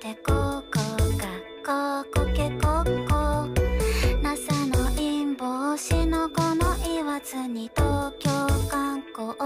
でここがここけここ。NASA の陰謀しのこの言わずに東京観光。